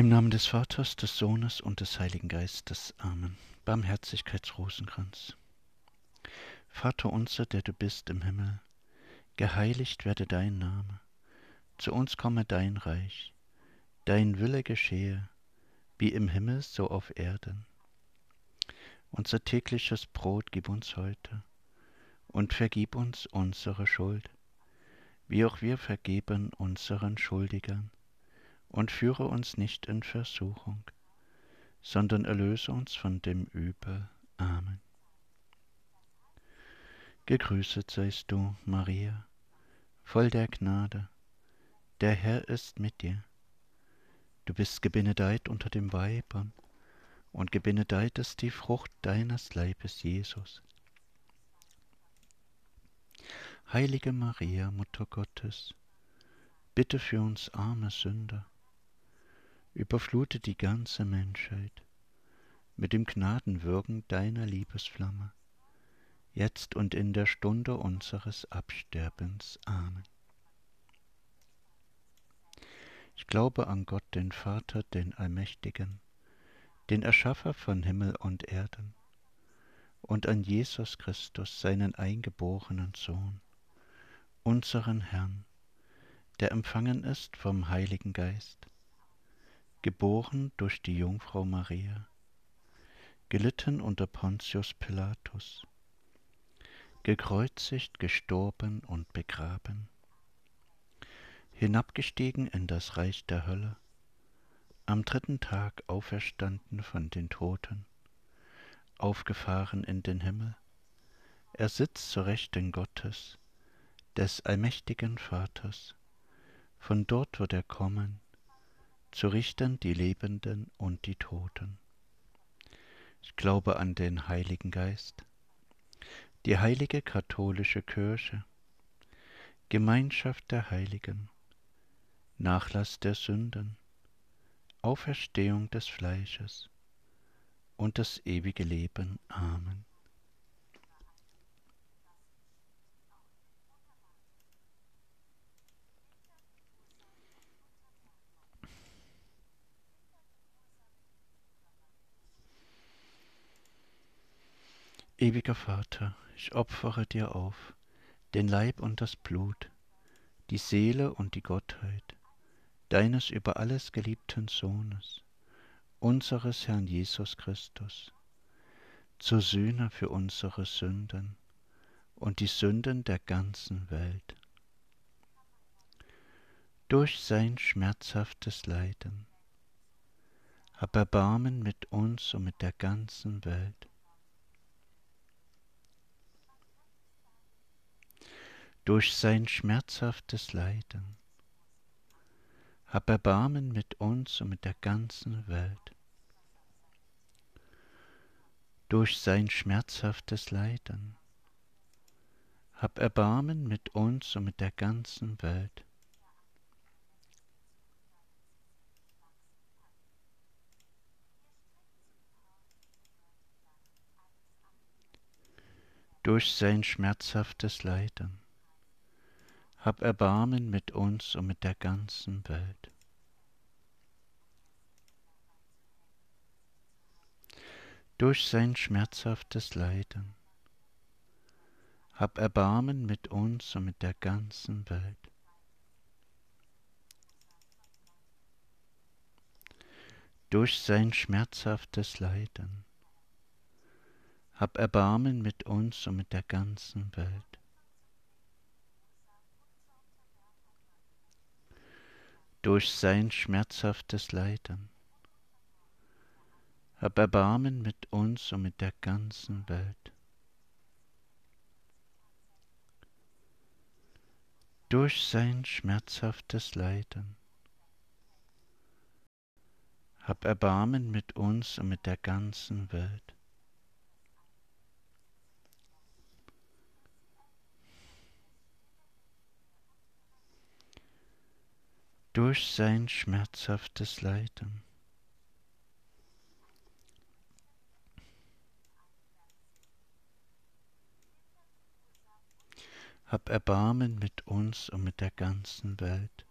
Im Namen des Vaters, des Sohnes und des Heiligen Geistes. Amen. Barmherzigkeitsrosenkranz. Vater unser, der du bist im Himmel, geheiligt werde dein Name, zu uns komme dein Reich, dein Wille geschehe, wie im Himmel so auf Erden. Unser tägliches Brot gib uns heute und vergib uns unsere Schuld, wie auch wir vergeben unseren Schuldigern und führe uns nicht in Versuchung, sondern erlöse uns von dem Übel. Amen. Gegrüßet seist du, Maria, voll der Gnade, der Herr ist mit dir. Du bist gebenedeit unter den Weibern, und gebenedeit ist die Frucht deines Leibes, Jesus. Heilige Maria, Mutter Gottes, bitte für uns arme Sünder, überflute die ganze Menschheit mit dem Gnadenwirken deiner Liebesflamme, jetzt und in der Stunde unseres Absterbens. Amen. Ich glaube an Gott, den Vater, den Allmächtigen, den Erschaffer von Himmel und Erden, und an Jesus Christus, seinen eingeborenen Sohn, unseren Herrn, der empfangen ist vom Heiligen Geist, geboren durch die Jungfrau Maria, gelitten unter Pontius Pilatus, gekreuzigt, gestorben und begraben, hinabgestiegen in das Reich der Hölle, am dritten Tag auferstanden von den Toten, aufgefahren in den Himmel, er sitzt zur Rechten Gottes, des allmächtigen Vaters, von dort wird er kommen, zu richten die Lebenden und die Toten. Ich glaube an den Heiligen Geist, die heilige katholische Kirche, Gemeinschaft der Heiligen, Nachlass der Sünden, Auferstehung des Fleisches und das ewige Leben. Amen. Ewiger Vater, ich opfere dir auf den Leib und das Blut, die Seele und die Gottheit deines über alles geliebten Sohnes, unseres Herrn Jesus Christus, zur Sühne für unsere Sünden und die Sünden der ganzen Welt. Durch sein schmerzhaftes Leiden hab Erbarmen mit uns und mit der ganzen Welt durch sein schmerzhaftes Leiden. Hab Erbarmen mit uns und mit der ganzen Welt. Durch sein schmerzhaftes Leiden. Hab Erbarmen mit uns und mit der ganzen Welt. Durch sein schmerzhaftes Leiden hab Erbarmen mit uns und mit der ganzen Welt. Durch sein schmerzhaftes Leiden, hab Erbarmen mit uns und mit der ganzen Welt. Durch sein schmerzhaftes Leiden, hab Erbarmen mit uns und mit der ganzen Welt. Durch sein schmerzhaftes Leiden. Hab Erbarmen mit uns und mit der ganzen Welt. Durch sein schmerzhaftes Leiden. Hab Erbarmen mit uns und mit der ganzen Welt. Durch sein schmerzhaftes Leiden. Hab Erbarmen mit uns und mit der ganzen Welt.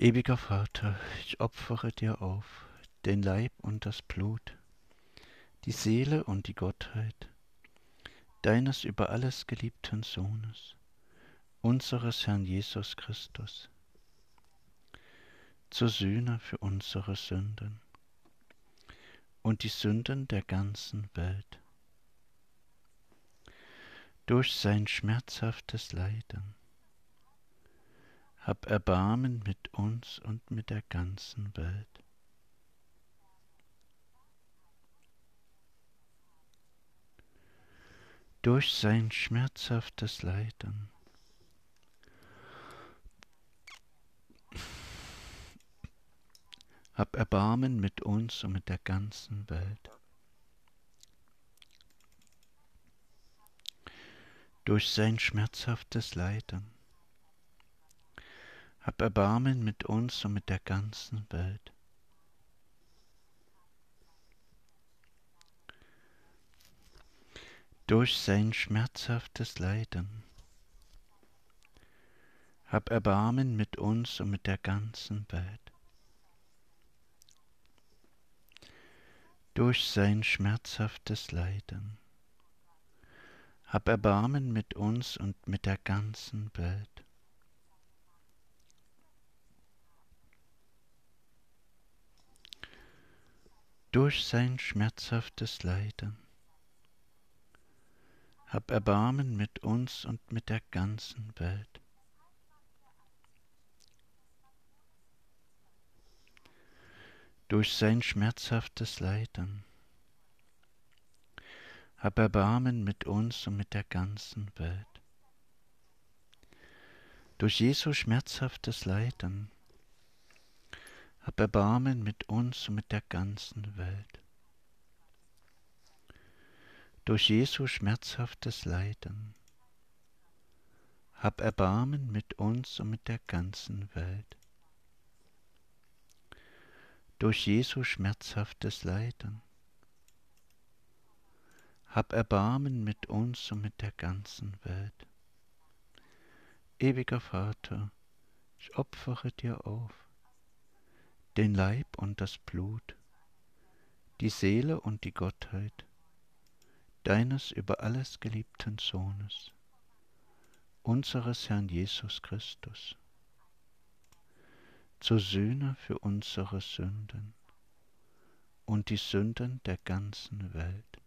Ewiger Vater, ich opfere dir auf den Leib und das Blut, die Seele und die Gottheit deines über alles geliebten Sohnes, unseres Herrn Jesus Christus, zur Sühne für unsere Sünden und die Sünden der ganzen Welt. Durch sein schmerzhaftes Leiden hab Erbarmen mit uns und mit der ganzen Welt. Durch sein schmerzhaftes Leiden hab Erbarmen mit uns und mit der ganzen Welt. Durch sein schmerzhaftes Leiden hab Erbarmen mit uns und mit der ganzen Welt. Durch sein schmerzhaftes Leiden hab Erbarmen mit uns und mit der ganzen Welt. Durch sein schmerzhaftes Leiden hab Erbarmen mit uns und mit der ganzen Welt. Durch sein schmerzhaftes Leiden. Hab Erbarmen mit uns und mit der ganzen Welt. Durch sein schmerzhaftes Leiden. Hab Erbarmen mit uns und mit der ganzen Welt. Durch Jesu schmerzhaftes Leiden hab Erbarmen mit uns und mit der ganzen Welt. Durch Jesu schmerzhaftes Leiden, hab Erbarmen mit uns und mit der ganzen Welt. Durch Jesu schmerzhaftes Leiden, hab Erbarmen mit uns und mit der ganzen Welt. Ewiger Vater, ich opfere dir auf den Leib und das Blut, die Seele und die Gottheit deines über alles geliebten Sohnes, unseres Herrn Jesus Christus, zur Sühne für unsere Sünden und die Sünden der ganzen Welt.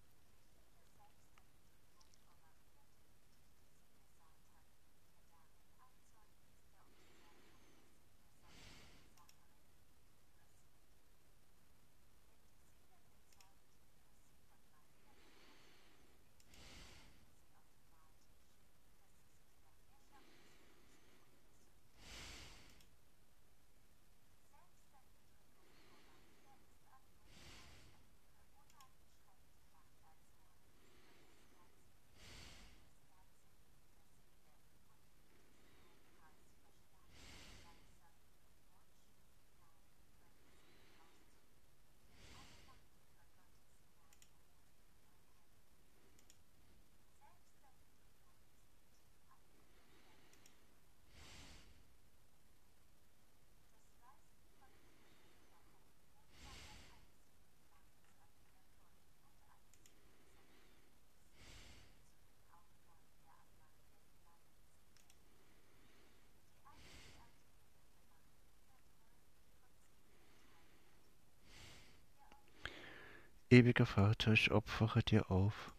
Ewiger Vater, ich opfere dir auf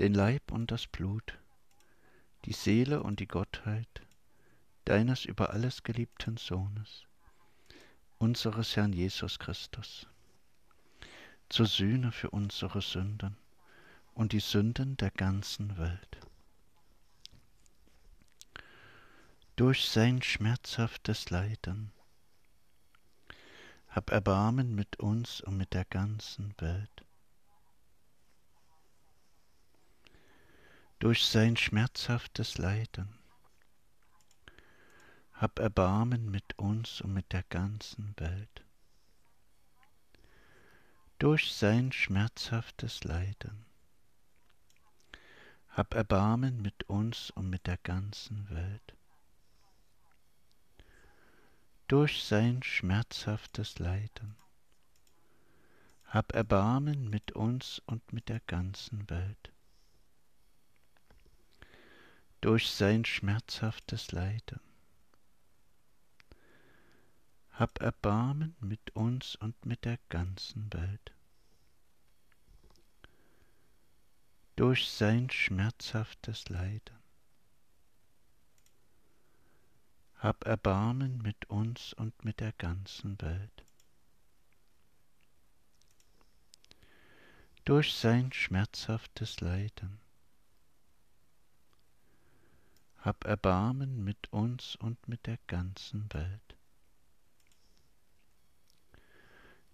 den Leib und das Blut, die Seele und die Gottheit deines über alles geliebten Sohnes, unseres Herrn Jesus Christus, zur Sühne für unsere Sünden und die Sünden der ganzen Welt. Durch sein schmerzhaftes Leiden hab Erbarmen mit uns und mit der ganzen Welt. Durch sein schmerzhaftes Leiden, hab Erbarmen mit uns und mit der ganzen Welt. Durch sein schmerzhaftes Leiden, hab Erbarmen mit uns und mit der ganzen Welt durch sein schmerzhaftes Leiden. Hab Erbarmen mit uns und mit der ganzen Welt. Durch sein schmerzhaftes Leiden. Hab Erbarmen mit uns und mit der ganzen Welt. Durch sein schmerzhaftes Leiden. Hab Erbarmen mit uns und mit der ganzen Welt. Durch sein schmerzhaftes Leiden. Hab Erbarmen mit uns und mit der ganzen Welt.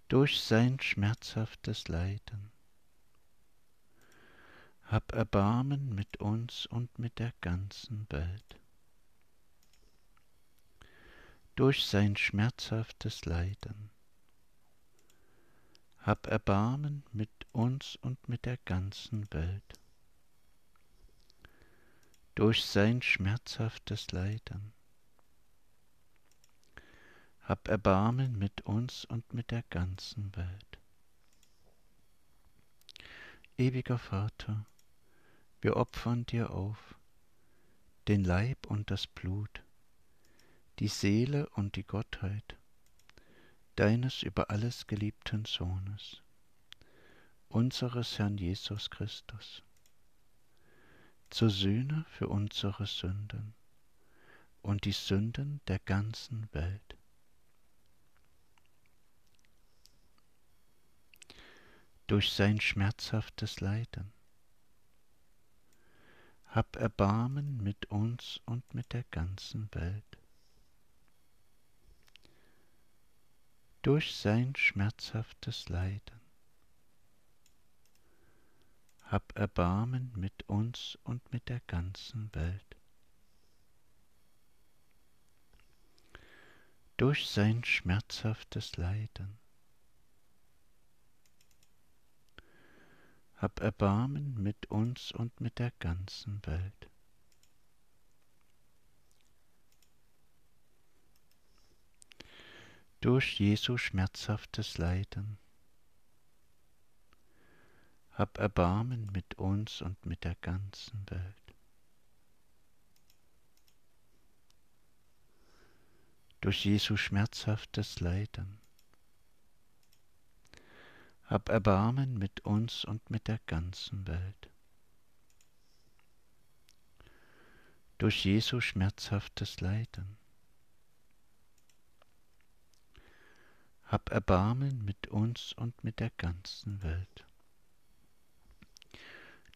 Durch sein schmerzhaftes Leiden. Hab Erbarmen mit uns und mit der ganzen Welt durch sein schmerzhaftes Leiden. Hab Erbarmen mit uns und mit der ganzen Welt. Durch sein schmerzhaftes Leiden. Hab Erbarmen mit uns und mit der ganzen Welt. Ewiger Vater, wir opfern dir auf den Leib und das Blut die Seele und die Gottheit deines über alles geliebten Sohnes, unseres Herrn Jesus Christus, zur Sühne für unsere Sünden und die Sünden der ganzen Welt. Durch sein schmerzhaftes Leiden. Hab Erbarmen mit uns und mit der ganzen Welt. Durch sein schmerzhaftes Leiden. Hab Erbarmen mit uns und mit der ganzen Welt. Durch sein schmerzhaftes Leiden. Hab Erbarmen mit uns und mit der ganzen Welt. Durch Jesu schmerzhaftes Leiden. Hab Erbarmen mit uns und mit der ganzen Welt. Durch Jesu schmerzhaftes Leiden. Hab Erbarmen mit uns und mit der ganzen Welt. Durch Jesu schmerzhaftes Leiden hab Erbarmen mit uns und mit der ganzen Welt.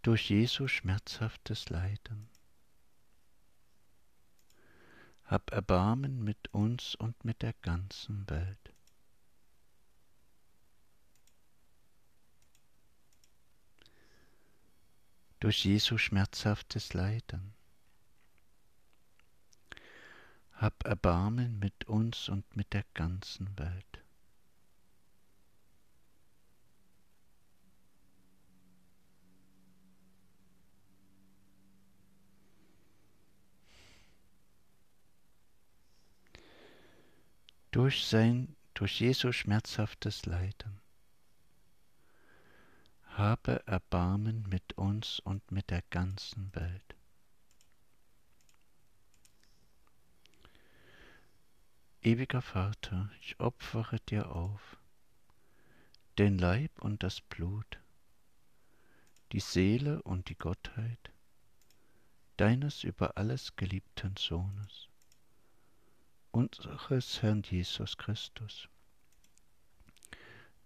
Durch Jesu schmerzhaftes Leiden. Hab Erbarmen mit uns und mit der ganzen Welt. Durch Jesu schmerzhaftes Leiden. Hab Erbarmen mit uns und mit der ganzen Welt. Durch sein, durch Jesu schmerzhaftes Leiden. Habe Erbarmen mit uns und mit der ganzen Welt. Ewiger Vater, ich opfere dir auf den Leib und das Blut, die Seele und die Gottheit deines über alles geliebten Sohnes unseres Herrn Jesus Christus,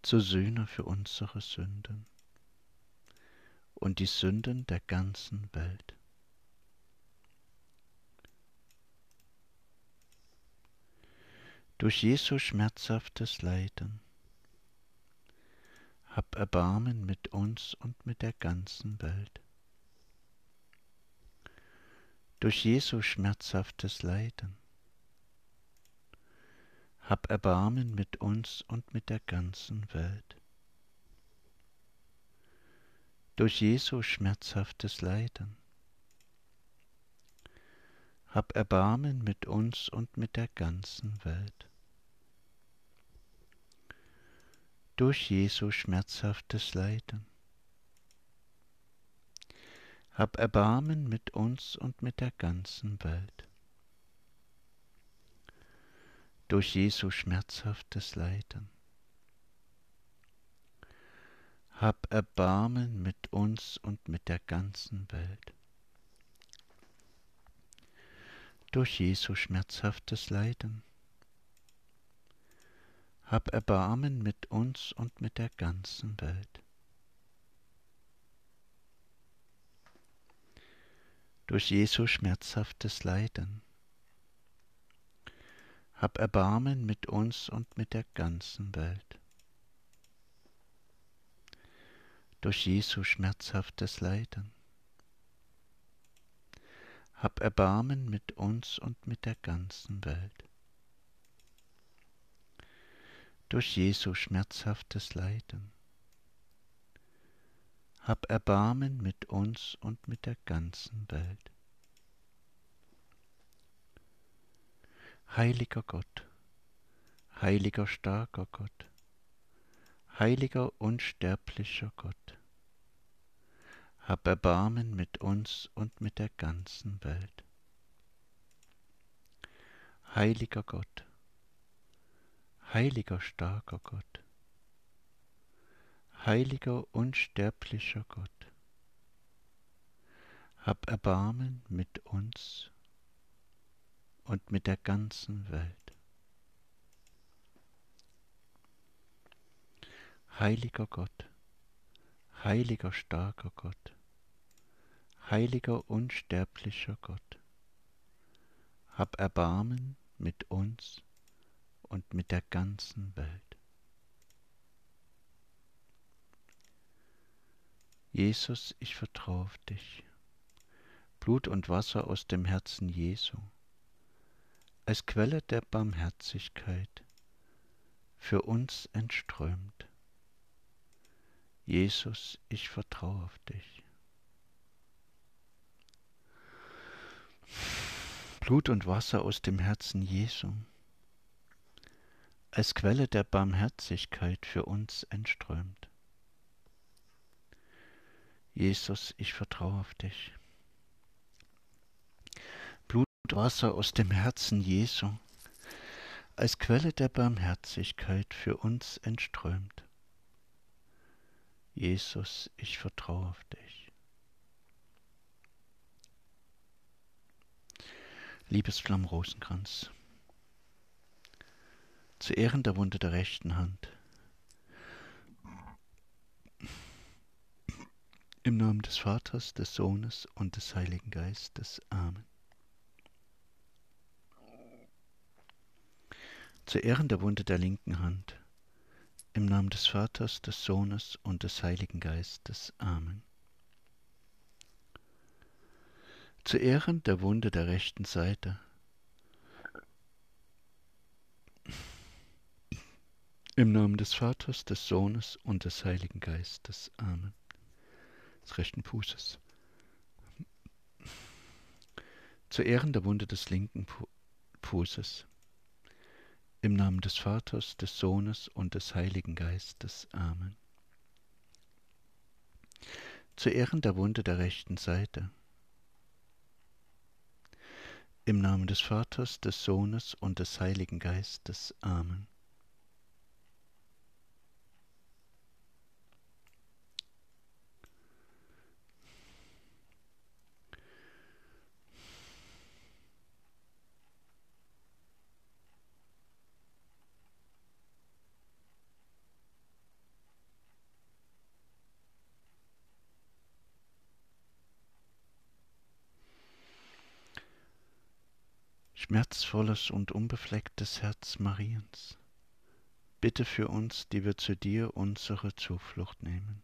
zur Sühne für unsere Sünden und die Sünden der ganzen Welt. Durch Jesu schmerzhaftes Leiden hab Erbarmen mit uns und mit der ganzen Welt. Durch Jesu schmerzhaftes Leiden hab Erbarmen mit uns und mit der ganzen Welt. Durch Jesu schmerzhaftes Leiden. Hab Erbarmen mit uns und mit der ganzen Welt. Durch Jesu schmerzhaftes Leiden. Hab Erbarmen mit uns und mit der ganzen Welt. Durch Jesu schmerzhaftes Leiden. Hab Erbarmen mit uns und mit der ganzen Welt. Durch Jesu schmerzhaftes Leiden hab Erbarmen mit uns und mit der ganzen Welt. Durch Jesu schmerzhaftes Leiden. Hab Erbarmen mit uns und mit der ganzen Welt. Durch Jesu schmerzhaftes Leiden. Hab Erbarmen mit uns und mit der ganzen Welt durch Jesu schmerzhaftes Leiden. Hab Erbarmen mit uns und mit der ganzen Welt. Heiliger Gott, heiliger starker Gott, heiliger unsterblicher Gott, hab Erbarmen mit uns und mit der ganzen Welt. Heiliger Gott, heiliger starker Gott, heiliger unsterblicher Gott, hab Erbarmen mit uns und mit der ganzen Welt. Heiliger Gott, heiliger starker Gott, heiliger unsterblicher Gott, hab Erbarmen mit uns und mit der ganzen Welt. Jesus, ich vertraue auf dich. Blut und Wasser aus dem Herzen Jesu, als Quelle der Barmherzigkeit, für uns entströmt. Jesus, ich vertraue auf dich. Blut und Wasser aus dem Herzen Jesu, als Quelle der Barmherzigkeit für uns entströmt. Jesus, ich vertraue auf dich. Wasser aus dem Herzen Jesu, als Quelle der Barmherzigkeit für uns entströmt. Jesus, ich vertraue auf dich. Liebesflamm Rosenkranz, zu Ehren der Wunde der rechten Hand. Im Namen des Vaters, des Sohnes und des Heiligen Geistes. Amen. Zu Ehren der Wunde der linken Hand. Im Namen des Vaters, des Sohnes und des Heiligen Geistes. Amen. Zu Ehren der Wunde der rechten Seite Im Namen des Vaters, des Sohnes und des Heiligen Geistes. Amen. Des rechten Fußes. Zu Ehren der Wunde des linken Fußes. Im Namen des Vaters, des Sohnes und des Heiligen Geistes. Amen. Zu Ehren der Wunde der rechten Seite. Im Namen des Vaters, des Sohnes und des Heiligen Geistes. Amen. Schmerzvolles und unbeflecktes Herz Mariens, bitte für uns, die wir zu dir unsere Zuflucht nehmen.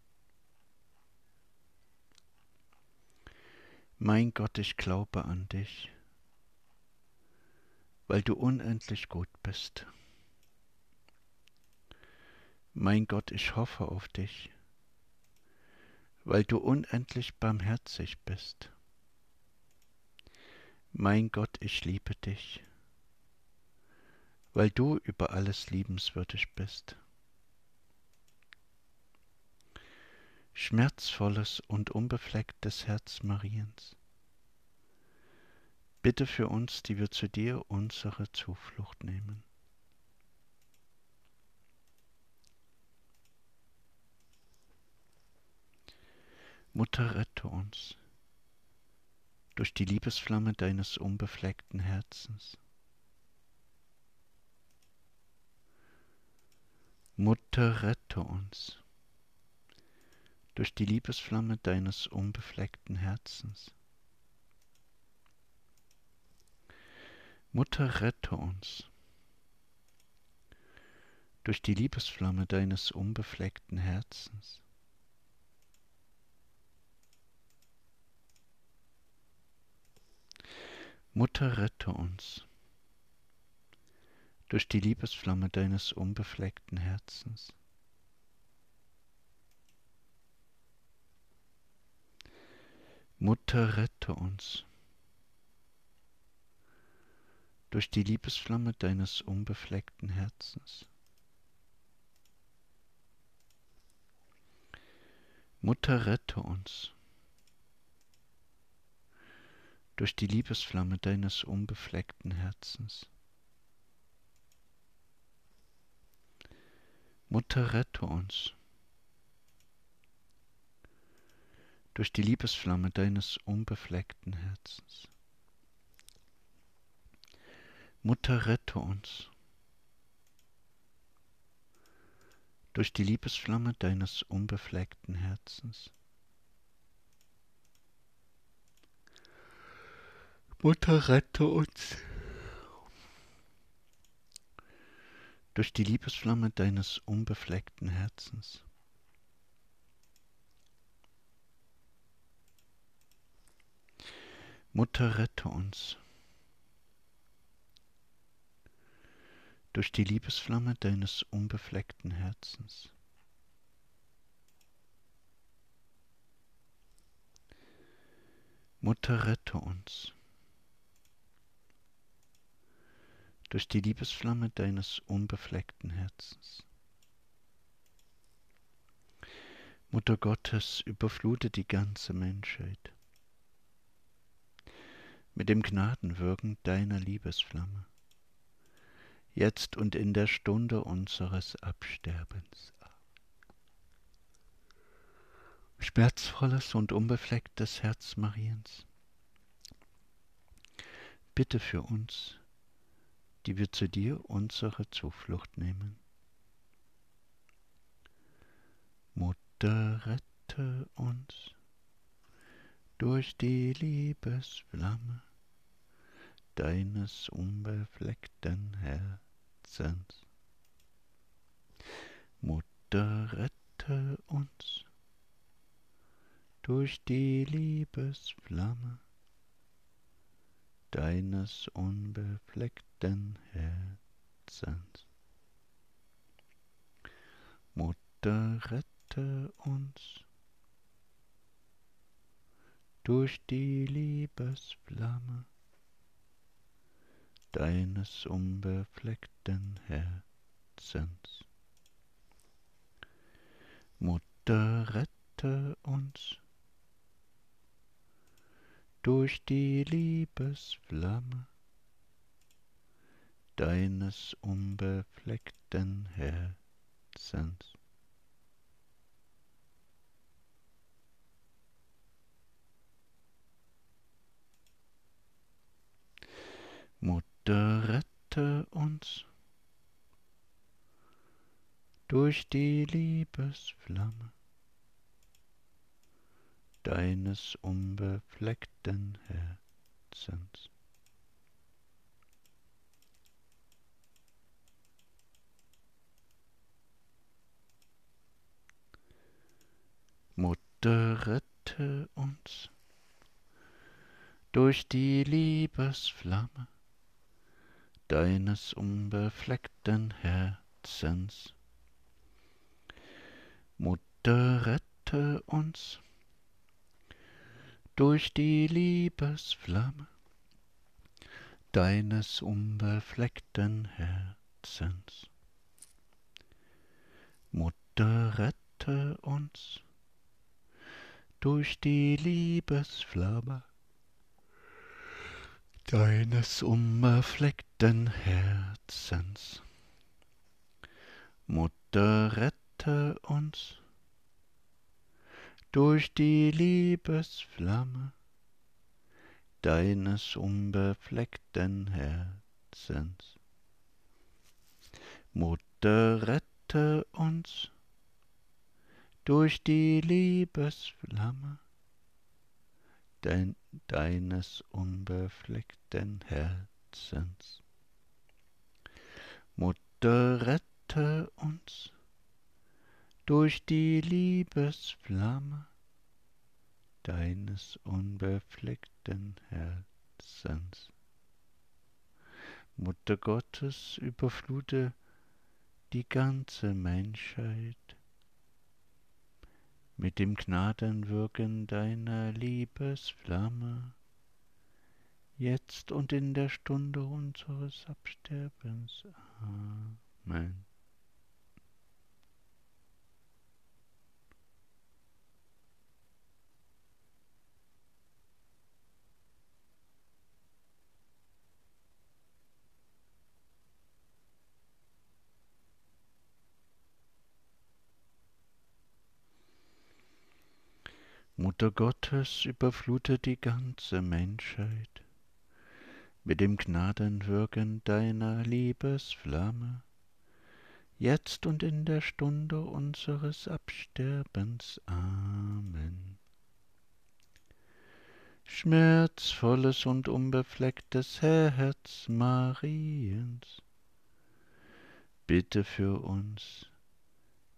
Mein Gott, ich glaube an dich, weil du unendlich gut bist. Mein Gott, ich hoffe auf dich, weil du unendlich barmherzig bist. Mein Gott, ich liebe dich, weil du über alles liebenswürdig bist. schmerzvolles und unbeflecktes Herz Mariens. Bitte für uns, die wir zu dir unsere Zuflucht nehmen. Mutter, rette uns durch die Liebesflamme deines unbefleckten Herzens. Mutter, rette uns durch die Liebesflamme deines unbefleckten Herzens. Mutter, rette uns durch die Liebesflamme deines unbefleckten Herzens. Mutter, rette uns durch die Liebesflamme deines unbefleckten Herzens. Mutter, rette uns durch die Liebesflamme deines unbefleckten Herzens. Mutter, rette uns durch die Liebesflamme deines unbefleckten Herzens. Mutter, rette uns durch die Liebesflamme deines unbefleckten Herzens. Mutter, rette uns durch die Liebesflamme deines unbefleckten Herzens. Mutter, rette uns durch die Liebesflamme deines unbefleckten Herzens. Mutter, rette uns durch die Liebesflamme deines unbefleckten Herzens. Mutter, rette uns durch die Liebesflamme deines unbefleckten Herzens. Mutter Gottes, überflute die ganze Menschheit mit dem Gnadenwirken deiner Liebesflamme, jetzt und in der Stunde unseres Absterbens. Schmerzvolles und unbeflecktes Herz Mariens, bitte für uns, die wir zu dir unsere Zuflucht nehmen. Mutter, rette uns durch die Liebesflamme deines unbefleckten Herzens. Mutter, rette uns durch die Liebesflamme deines unbefleckten Herzens. Mutter, rette uns durch die Liebesflamme deines unbefleckten Herzens. Mutter, rette uns durch die Liebesflamme deines unbefleckten Herzens. Mutter, rette uns durch die Liebesflamme deines unbefleckten Herzens. Mutter, rette uns durch die Liebesflamme deines unbefleckten Herzens. Mutter, rette uns durch die Liebesflamme deines unbefleckten Herzens. Mutter, rette uns durch die Liebesflamme deines unbefleckten Herzens. Mutter, rette uns durch die Liebesflamme deines unbefleckten Herzens. Mutter, rette uns durch die Liebesflamme dein, deines unbefleckten Herzens. Mutter, rette uns durch die Liebesflamme deines unbefleckten Herzens. Mutter Gottes, überflute die ganze Menschheit mit dem Gnadenwirken deiner Liebesflamme, jetzt und in der Stunde unseres Absterbens. Amen. Mutter Gottes, überflute die ganze Menschheit mit dem Gnadenwirken deiner Liebesflamme, jetzt und in der Stunde unseres Absterbens. Amen. Schmerzvolles und unbeflecktes Herz Mariens, bitte für uns,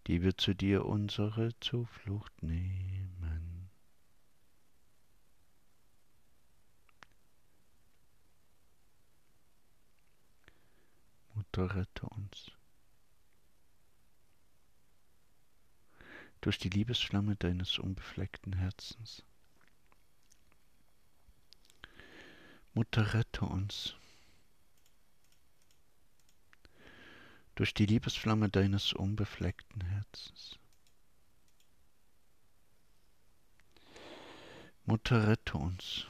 die wir zu dir unsere Zuflucht nehmen. Mutter, rette uns. Durch die Liebesflamme deines unbefleckten Herzens. Mutter, rette uns. Durch die Liebesflamme deines unbefleckten Herzens. Mutter, rette uns.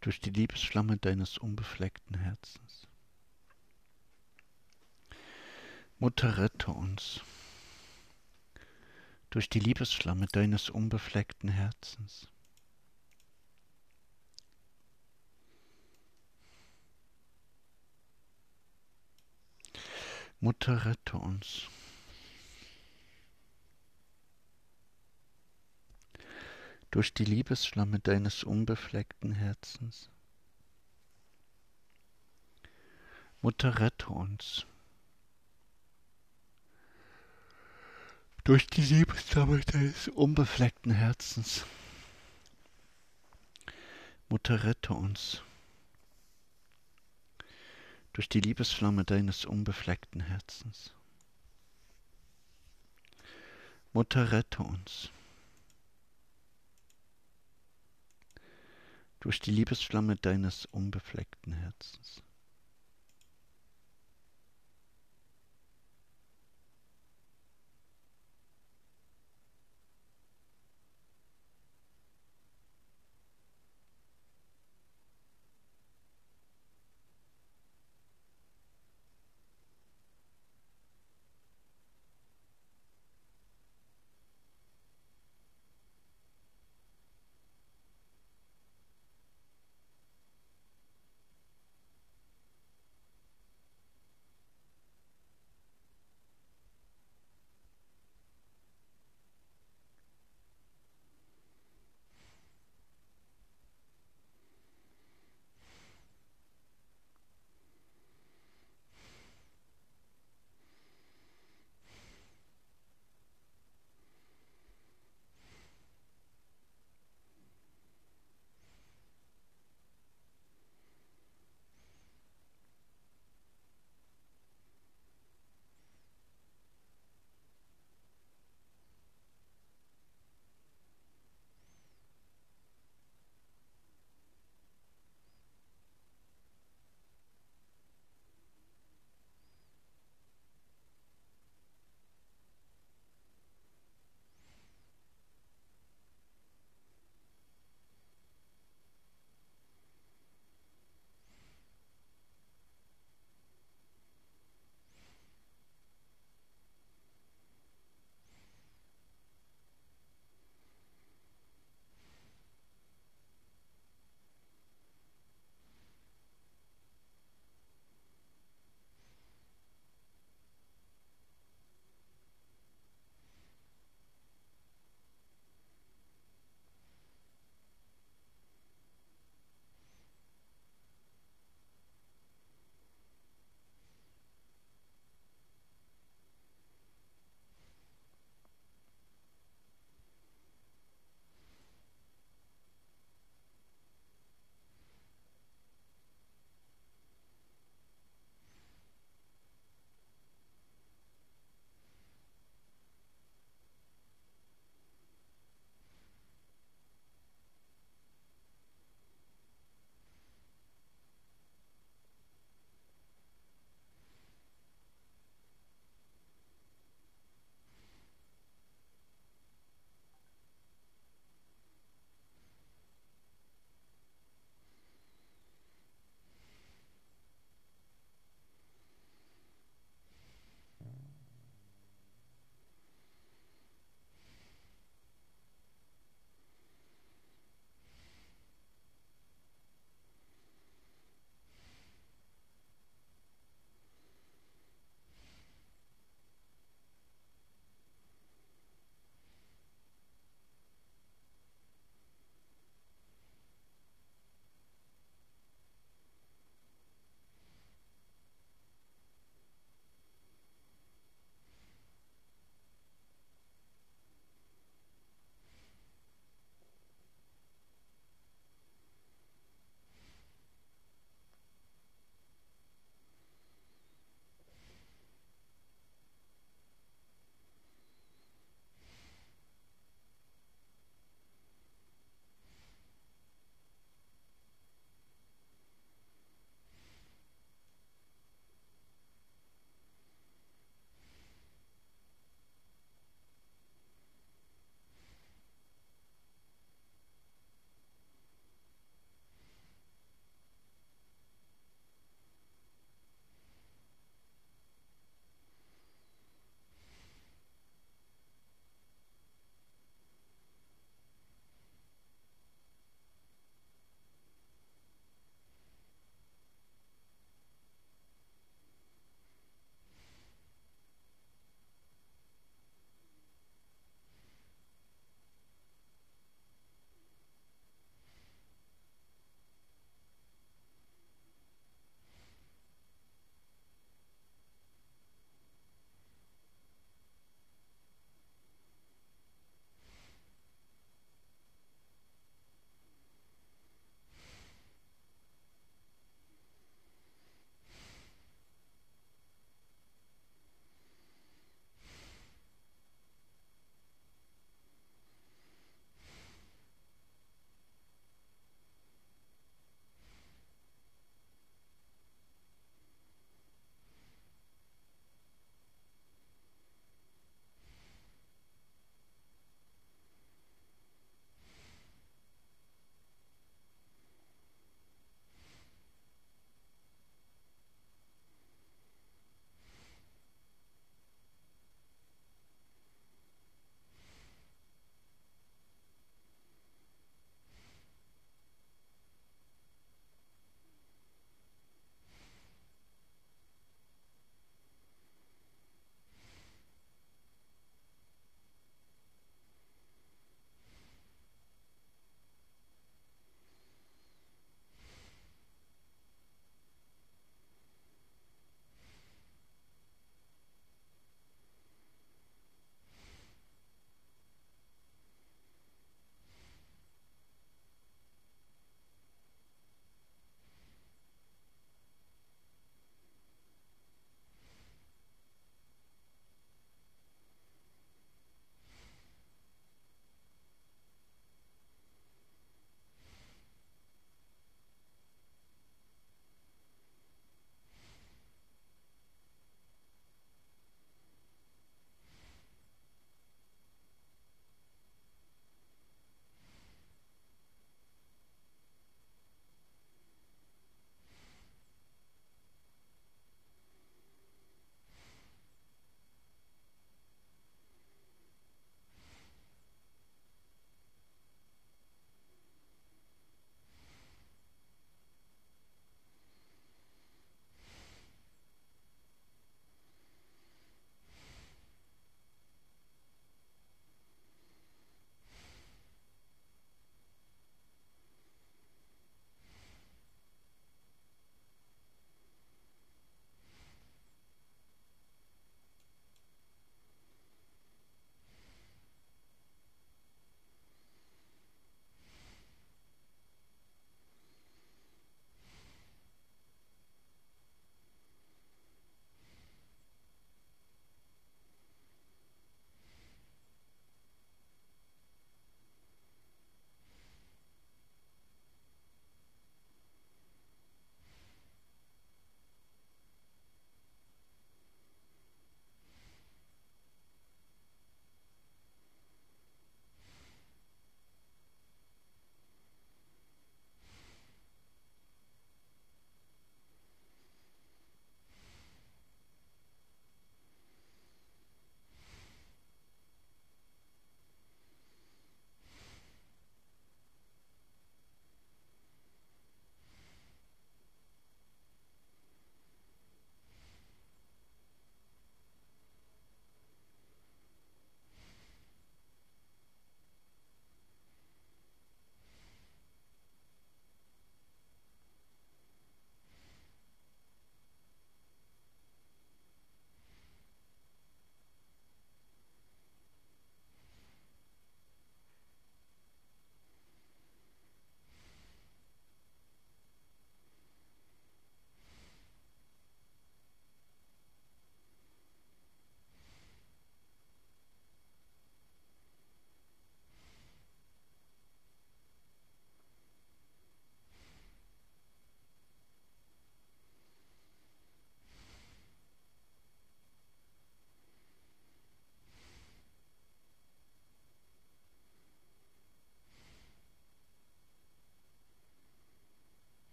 Durch die Liebesflamme deines unbefleckten Herzens. Mutter, rette uns durch die Liebesflamme deines unbefleckten Herzens. Mutter, rette uns. Durch die Liebesflamme deines unbefleckten Herzens. Mutter, rette uns. Durch die Liebesflamme deines unbefleckten Herzens. Mutter, rette uns. Durch die Liebesflamme deines unbefleckten Herzens. Mutter, rette uns. Durch die Liebesflamme deines unbefleckten Herzens.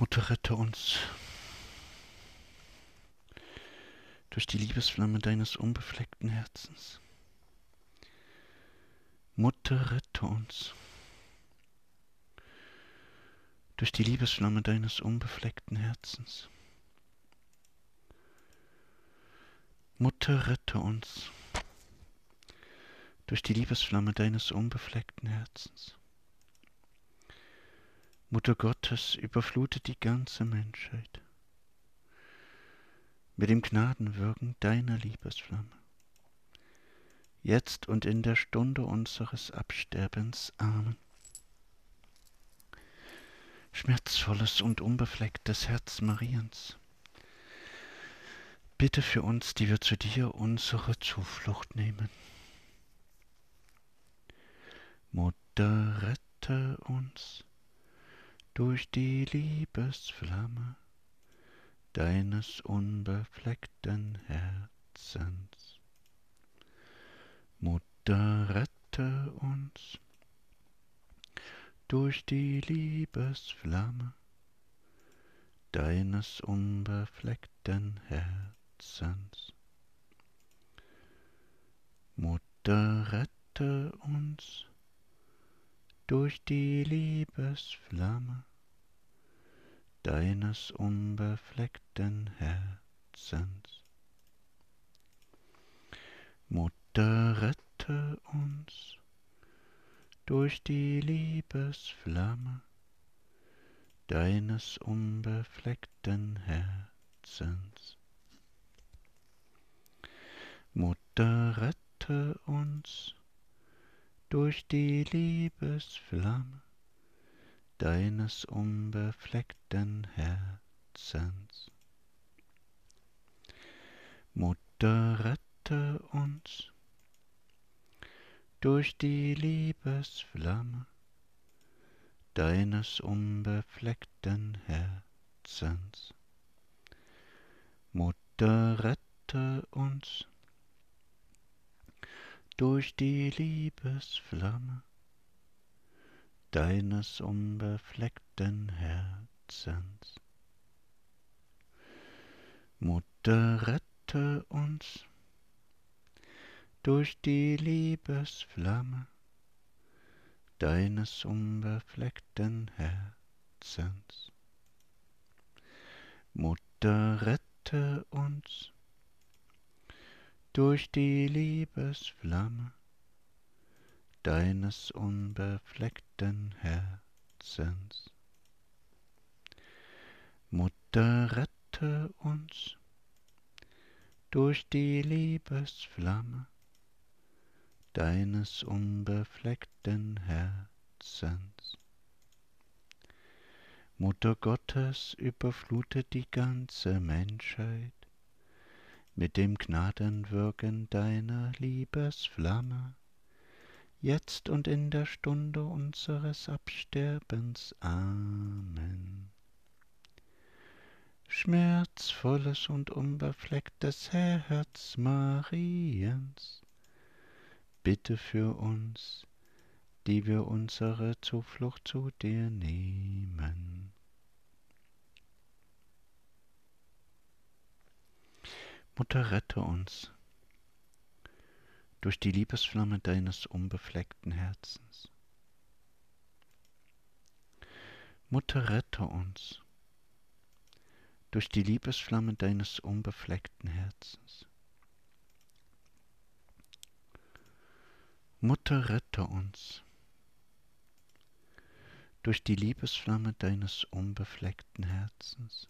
Mutter, rette uns durch die Liebesflamme deines unbefleckten Herzens. Mutter, rette uns durch die Liebesflamme deines unbefleckten Herzens. Mutter, rette uns durch die Liebesflamme deines unbefleckten Herzens. Mutter Gottes, überflutet die ganze Menschheit mit dem Gnadenwirken deiner Liebesflamme. Jetzt und in der Stunde unseres Absterbens. Amen. Schmerzvolles und unbeflecktes Herz Mariens, bitte für uns, die wir zu dir unsere Zuflucht nehmen. Mutter, rette uns durch die Liebesflamme deines unbefleckten Herzens. Mutter, rette uns durch die Liebesflamme deines unbefleckten Herzens. Mutter, rette uns durch die Liebesflamme deines unbefleckten Herzens. Mutter, rette uns durch die Liebesflamme deines unbefleckten Herzens. Mutter, rette uns durch die Liebesflamme deines unbefleckten Herzens. Mutter, rette uns durch die Liebesflamme deines unbefleckten Herzens. Mutter, rette uns durch die Liebesflamme deines unbefleckten Herzens. Mutter, rette uns durch die Liebesflamme deines unbefleckten Herzens. Mutter, rette uns durch die Liebesflamme deines unbefleckten Herzens. Mutter, rette uns durch die Liebesflamme deines unbefleckten Herzens. Mutter Gottes, überflutet die ganze Menschheit mit dem Gnadenwirken deiner Liebesflamme jetzt und in der Stunde unseres Absterbens. Amen. Schmerzvolles und unbeflecktes Herz Mariens, bitte für uns, die wir unsere Zuflucht zu dir nehmen. Mutter, rette uns durch die Liebesflamme deines unbefleckten Herzens. Mutter, rette uns durch die Liebesflamme deines unbefleckten Herzens. Mutter, rette uns durch die Liebesflamme deines unbefleckten Herzens.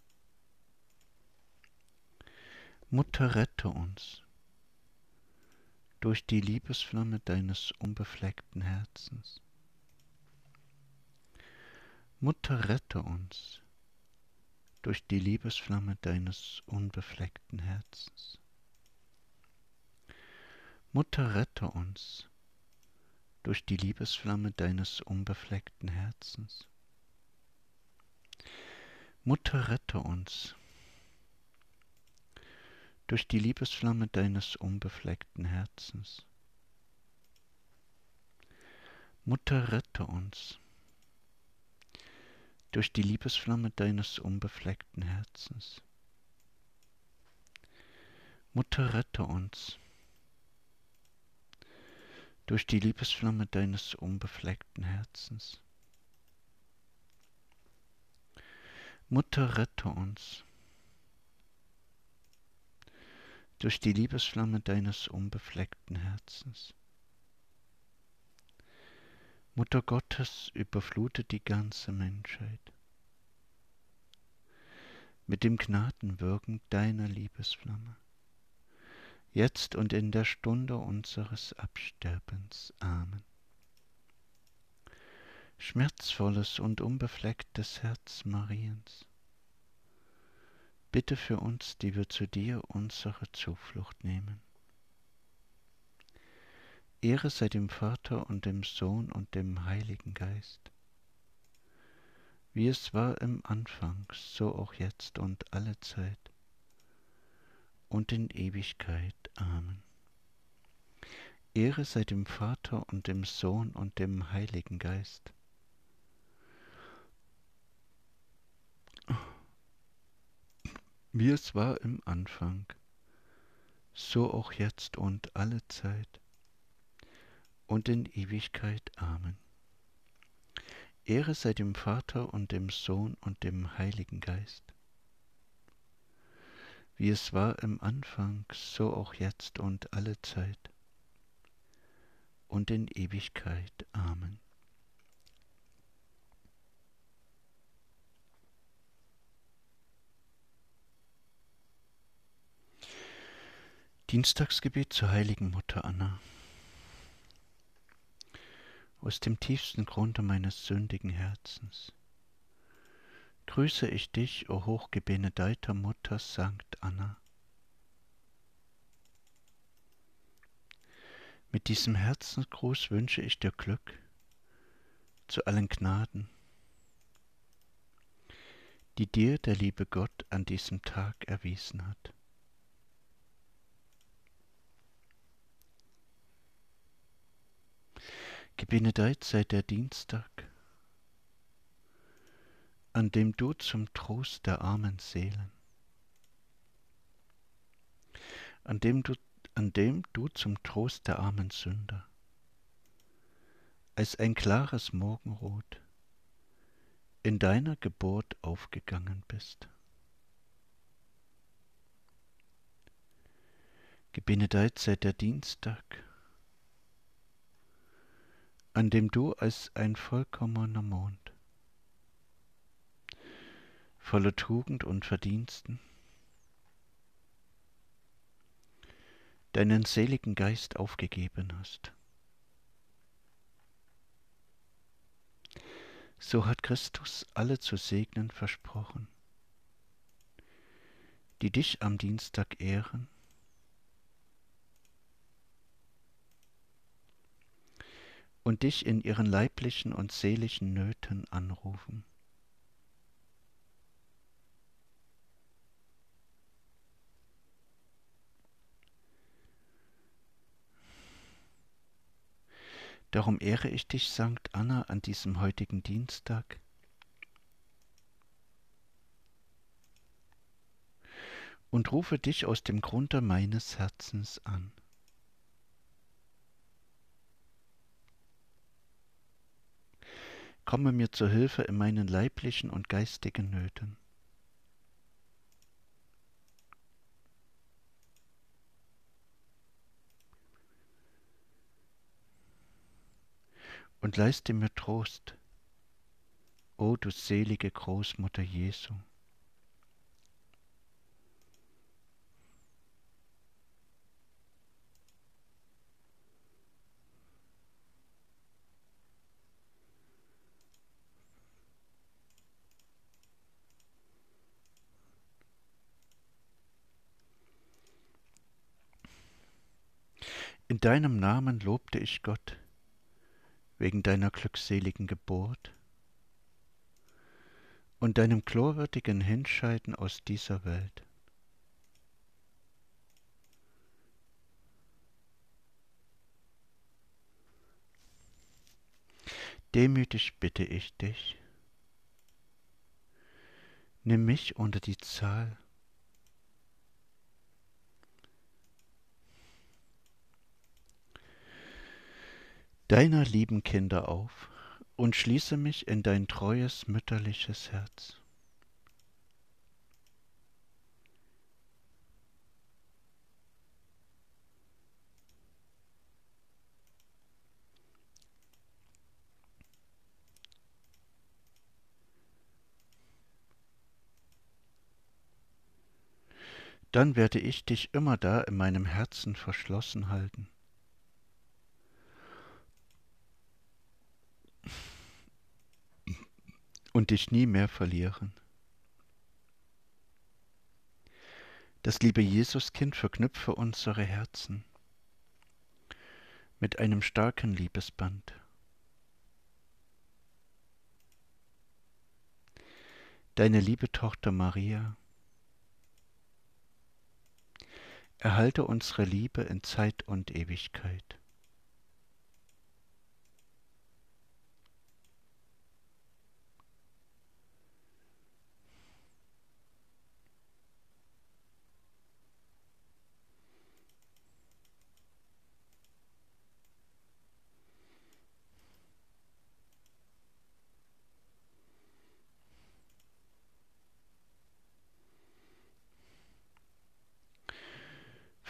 Mutter, rette uns durch die Liebesflamme deines unbefleckten Herzens. Mutter, rette uns durch die Liebesflamme deines unbefleckten Herzens. Mutter, rette uns durch die Liebesflamme deines unbefleckten Herzens. Mutter, rette uns durch die Liebesflamme deines unbefleckten Herzens. Mutter, rette uns durch die Liebesflamme deines unbefleckten Herzens. Mutter, rette uns durch die Liebesflamme deines unbefleckten Herzens. Mutter, rette uns durch die Liebesflamme deines unbefleckten Herzens. Mutter Gottes, überflute die ganze Menschheit mit dem Gnadenwirken deiner Liebesflamme jetzt und in der Stunde unseres Absterbens. Amen. Schmerzvolles und unbeflecktes Herz Mariens, bitte für uns, die wir zu dir unsere Zuflucht nehmen. Ehre sei dem Vater und dem Sohn und dem Heiligen Geist, wie es war im Anfang, so auch jetzt und alle Zeit und in Ewigkeit. Amen. Ehre sei dem Vater und dem Sohn und dem Heiligen Geist. Wie es war im Anfang, so auch jetzt und alle Zeit und in Ewigkeit. Amen. Ehre sei dem Vater und dem Sohn und dem Heiligen Geist wie es war im Anfang, so auch jetzt und alle Zeit und in Ewigkeit. Amen. Dienstagsgebet zur heiligen Mutter Anna. Aus dem tiefsten Grunde meines sündigen Herzens grüße ich dich, o hochgebenedeiter Mutter Sankt Anna. Mit diesem Herzensgruß wünsche ich dir Glück zu allen Gnaden, die dir der liebe Gott an diesem Tag erwiesen hat. Gebenedeit sei der Dienstag, an dem du zum Trost der armen Seelen, an dem du, an dem du zum Trost der armen Sünder, als ein klares Morgenrot in deiner Geburt aufgegangen bist. Gebenedeit sei der Dienstag, an dem du als ein vollkommener Mond voller Tugend und Verdiensten, deinen seligen Geist aufgegeben hast. So hat Christus alle zu segnen versprochen, die dich am Dienstag ehren und dich in ihren leiblichen und seelischen Nöten anrufen. Darum ehre ich dich, Sankt Anna, an diesem heutigen Dienstag. Und rufe dich aus dem Grunde meines Herzens an. Komme mir zur Hilfe in meinen leiblichen und geistigen Nöten. und leiste mir Trost, o du selige Großmutter Jesu. In deinem Namen lobte ich Gott wegen deiner glückseligen Geburt und deinem glorwürdigen Hinscheiden aus dieser Welt. Demütig bitte ich dich, Nimm mich unter die Zahl deiner lieben Kinder auf und schließe mich in dein treues mütterliches Herz. Dann werde ich dich immer da in meinem Herzen verschlossen halten und dich nie mehr verlieren. Das liebe Jesuskind verknüpfe unsere Herzen mit einem starken Liebesband. Deine liebe Tochter Maria, erhalte unsere Liebe in Zeit und Ewigkeit.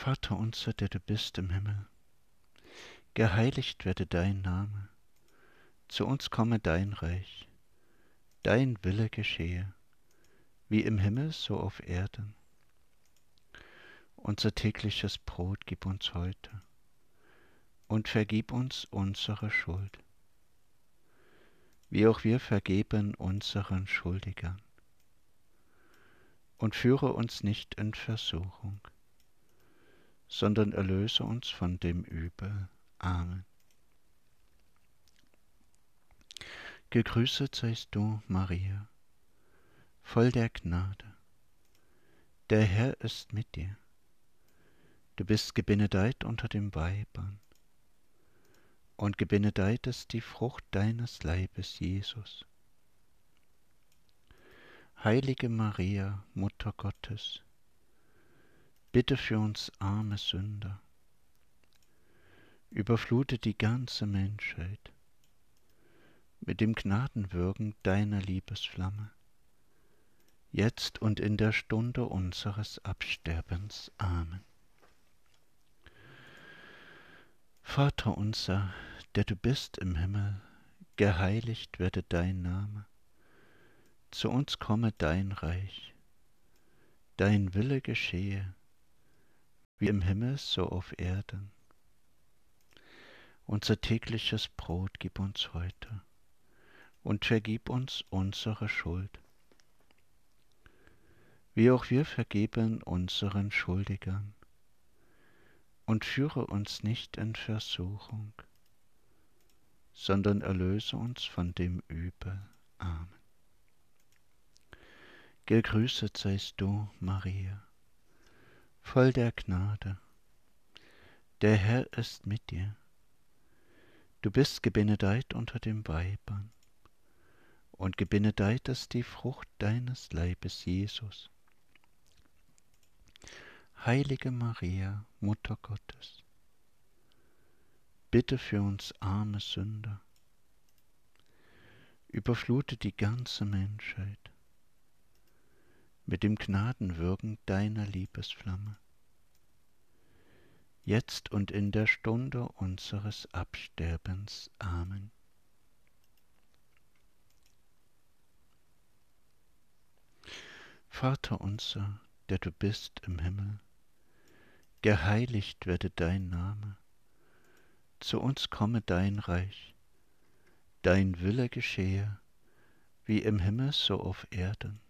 Vater unser, der du bist im Himmel, geheiligt werde dein Name, zu uns komme dein Reich, dein Wille geschehe, wie im Himmel so auf Erden. Unser tägliches Brot gib uns heute und vergib uns unsere Schuld, wie auch wir vergeben unseren Schuldigern. Und führe uns nicht in Versuchung, sondern erlöse uns von dem Übel. Amen. Gegrüßet seist du, Maria, voll der Gnade. Der Herr ist mit dir. Du bist gebenedeit unter den Weibern, und gebenedeit ist die Frucht deines Leibes, Jesus. Heilige Maria, Mutter Gottes, Bitte für uns arme Sünder. Überflute die ganze Menschheit mit dem Gnadenwürgen deiner Liebesflamme, jetzt und in der Stunde unseres Absterbens. Amen. Vater unser, der du bist im Himmel, geheiligt werde dein Name, zu uns komme dein Reich, dein Wille geschehe, wie im Himmel so auf Erden. Unser tägliches Brot gib uns heute und vergib uns unsere Schuld, wie auch wir vergeben unseren Schuldigern. Und führe uns nicht in Versuchung, sondern erlöse uns von dem Übel. Amen. Gegrüßet seist du, Maria voll der Gnade. Der Herr ist mit dir. Du bist gebenedeit unter den Weibern, und gebenedeit ist die Frucht deines Leibes, Jesus. Heilige Maria, Mutter Gottes, bitte für uns arme Sünder, überflute die ganze Menschheit mit dem Gnadenwürgen deiner Liebesflamme, jetzt und in der Stunde unseres Absterbens. Amen. Vater unser, der du bist im Himmel, geheiligt werde dein Name, zu uns komme dein Reich, dein Wille geschehe, wie im Himmel so auf Erden.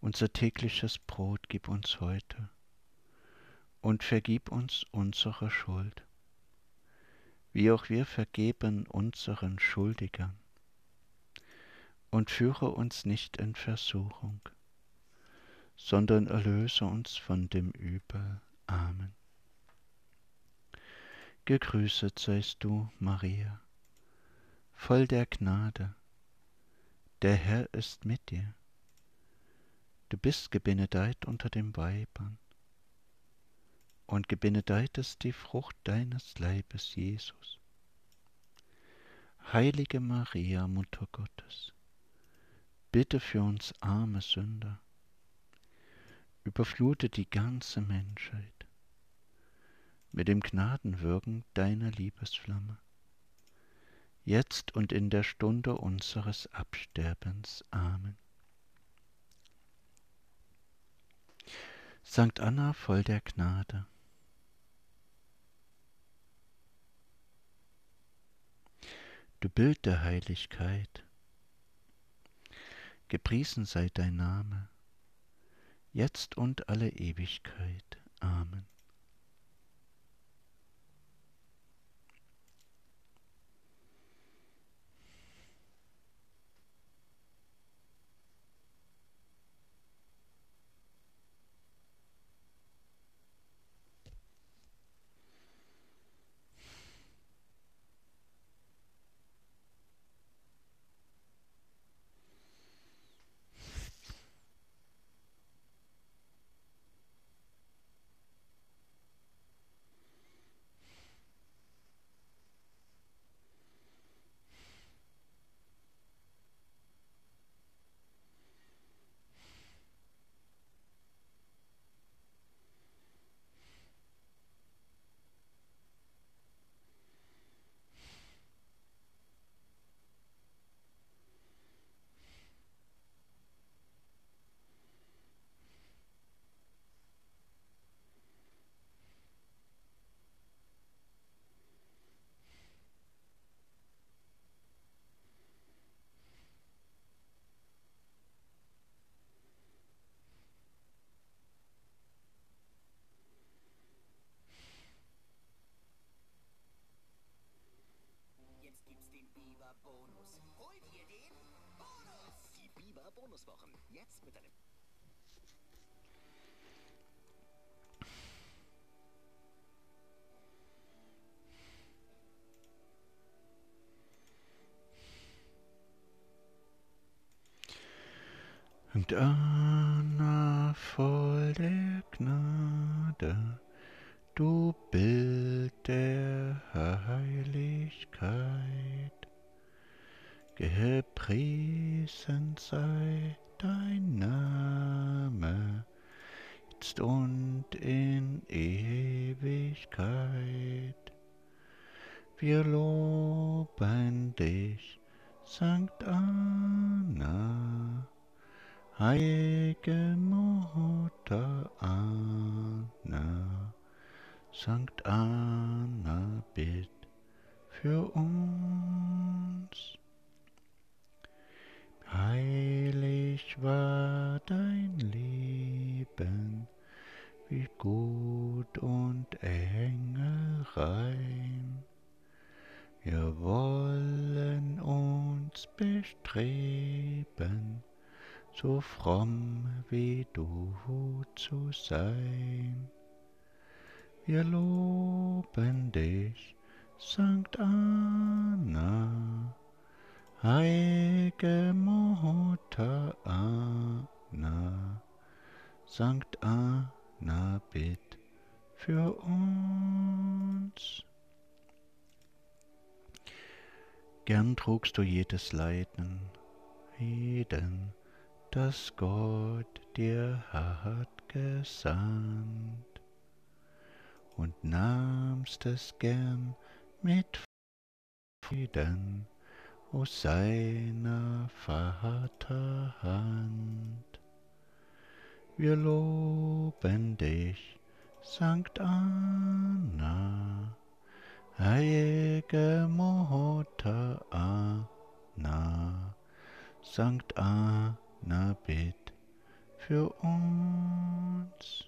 Unser tägliches Brot gib uns heute und vergib uns unsere Schuld, wie auch wir vergeben unseren Schuldigern. Und führe uns nicht in Versuchung, sondern erlöse uns von dem Übel. Amen. Gegrüßet seist du, Maria, voll der Gnade, der Herr ist mit dir. Du bist gebenedeit unter den Weibern, und gebenedeit ist die Frucht deines Leibes, Jesus. Heilige Maria, Mutter Gottes, bitte für uns arme Sünder, überflute die ganze Menschheit mit dem Gnadenwirken deiner Liebesflamme, jetzt und in der Stunde unseres Absterbens. Amen. Sankt Anna voll der Gnade, du Bild der Heiligkeit, gepriesen sei dein Name, jetzt und alle Ewigkeit. Amen. Und Anna voll der Gnade, du Bild der Heiligkeit, gepriesen sei dein Name, jetzt und in Ewigkeit. Wir loben dich, Sankt Anna, heilige Mutter Anna, Sankt Anna, bitt für uns. Heilig war dein Leben, wie gut und engelrein. Wir wollen uns bestreben, so fromm wie du zu sein. Wir loben dich, Sankt Anna, Heilige Mutter Anna, Sankt Anna, bitt für uns. Gern trugst du jedes Leiden, Leiden, das Gott dir hat gesandt, und nahmst es gern mit Frieden aus seiner Vaterhand. Wir loben dich, Sankt Anna, heilige Mutter Anna, Sankt Anna, bitt für uns.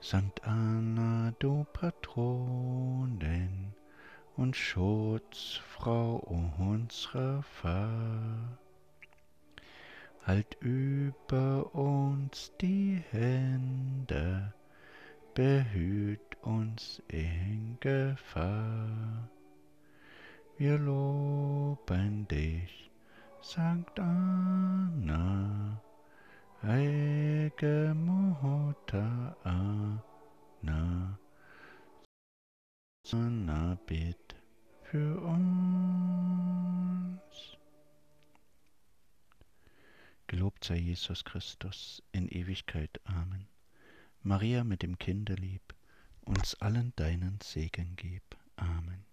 Sankt Anna, du Patronin, und Schutzfrau unserer Fahrt. Halt über uns die Hände, behüt uns in Gefahr. wir loben dich, Sankt Anna, heilige Mutter Anna, Anna, bitt für uns. Gelobt sei Jesus Christus in Ewigkeit. Amen. Maria mit dem Kinde lieb, uns allen deinen Segen gib. Amen.